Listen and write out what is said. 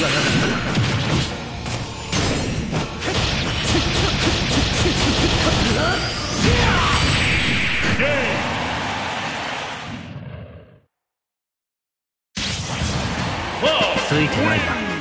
がなかったついてないか